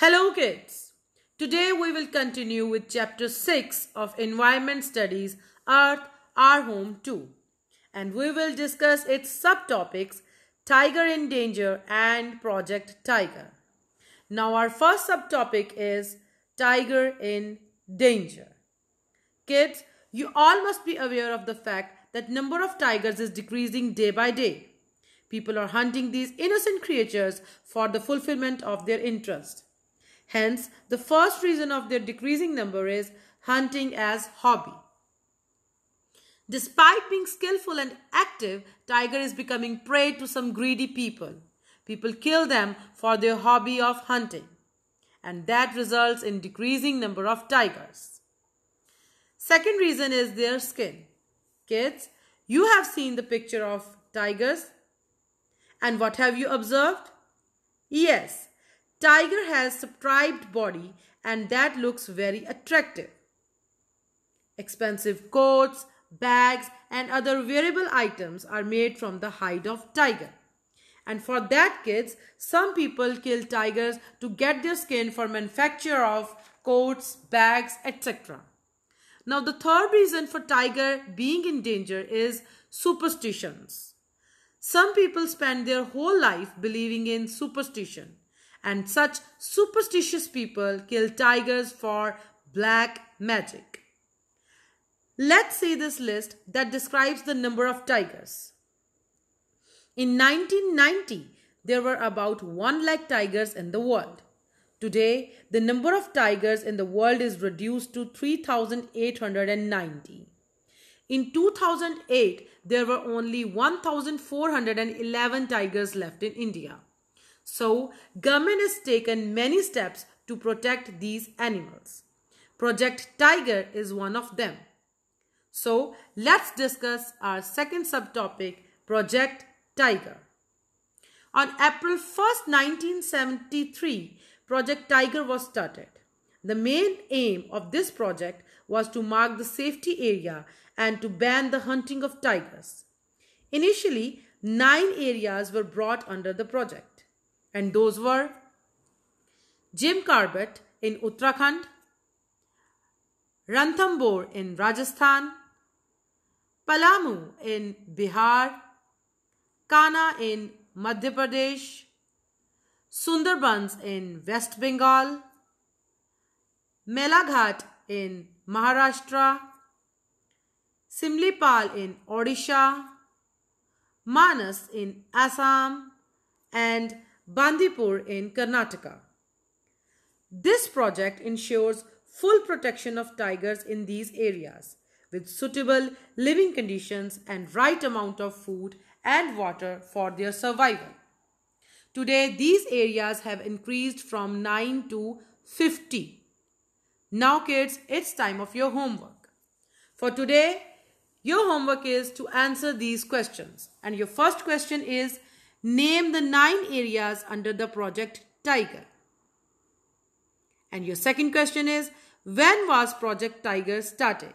Hello kids. Today we will continue with chapter 6 of Environment Studies Earth Our Home 2 and we will discuss its subtopics Tiger in Danger and Project Tiger. Now our first subtopic is Tiger in Danger. Kids, you all must be aware of the fact that number of tigers is decreasing day by day. People are hunting these innocent creatures for the fulfillment of their interest. Hence, the first reason of their decreasing number is hunting as hobby. Despite being skillful and active, tiger is becoming prey to some greedy people. People kill them for their hobby of hunting. And that results in decreasing number of tigers. Second reason is their skin. Kids, you have seen the picture of tigers. And what have you observed? Yes, tiger has striped body and that looks very attractive. Expensive coats, bags and other wearable items are made from the hide of tiger. And for that kids, some people kill tigers to get their skin for manufacture of coats, bags, etc. Now the third reason for tiger being in danger is superstitions. Some people spend their whole life believing in superstition and such superstitious people kill tigers for black magic. Let's see this list that describes the number of tigers. In 1990, there were about 1 lakh tigers in the world. Today, the number of tigers in the world is reduced to 3,890. In 2008, there were only 1,411 tigers left in India. So, government has taken many steps to protect these animals. Project Tiger is one of them. So, let's discuss our second subtopic, Project Tiger. On April 1st, 1973, Project Tiger was started. The main aim of this project was to mark the safety area and to ban the hunting of tigers. Initially, nine areas were brought under the project, and those were Jim Corbett in Uttarakhand, Ranthambore in Rajasthan, Palamu in Bihar, Kanha in Madhya Pradesh, Sundarbans in West Bengal, Melghat in Maharashtra, Simlipal in Odisha, Manas in Assam, and Bandipur in Karnataka. This project ensures full protection of tigers in these areas with suitable living conditions and right amount of food and water for their survival. Today, these areas have increased from 9 to 50. Now kids, it's time of your homework. For today, your homework is to answer these questions. And your first question is, name the nine areas under the project Tiger. And your second question is, when was Project Tiger started?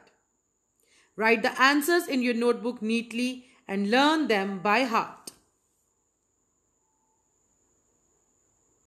Write the answers in your notebook neatly and learn them by heart.